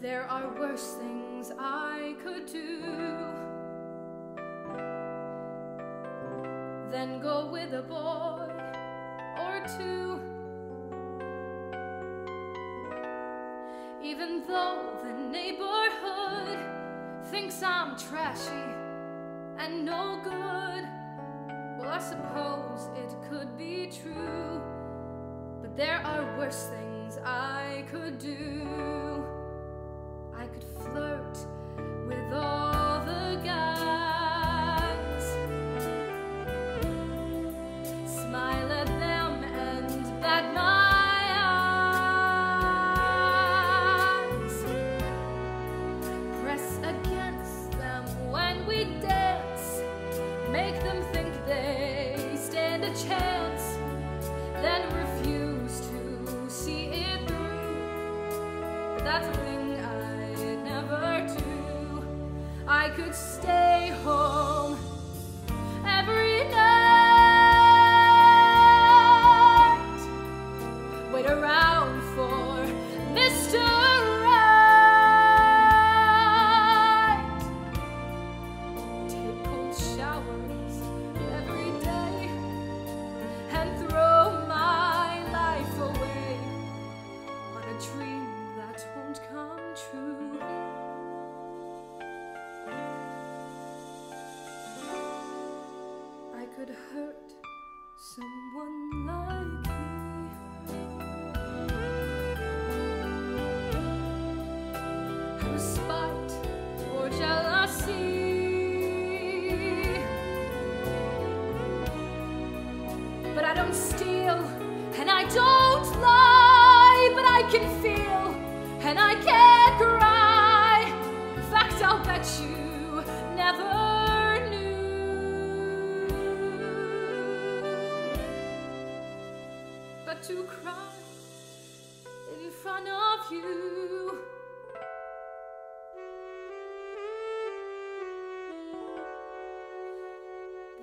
There are worse things I could do than go with a boy or two. Even though the neighborhood thinks I'm trashy and no good, well, I suppose it could be true. But there are worse things I could do. Chance, then refuse to see it through. But that's a thing I'd never do. I could stay home every night, wait around for Mr. Right, take cold showers could hurt someone like me. Out spite or jealousy. But I don't steal and I don't lie, but I can feel and I can To cry in front of you.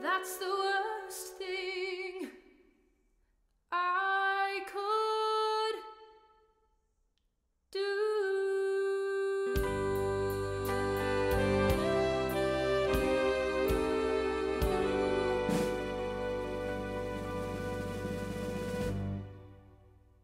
That's the worst thing